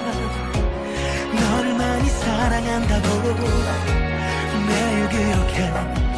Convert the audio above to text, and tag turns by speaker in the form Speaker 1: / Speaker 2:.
Speaker 1: 너를 많이 사랑한다고 매일 그렇게